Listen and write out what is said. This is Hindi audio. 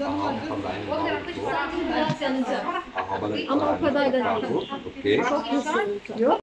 Aham, pagkain ng tawag ko. Ako, balik Ama o kadar da Ako, okay. Yok.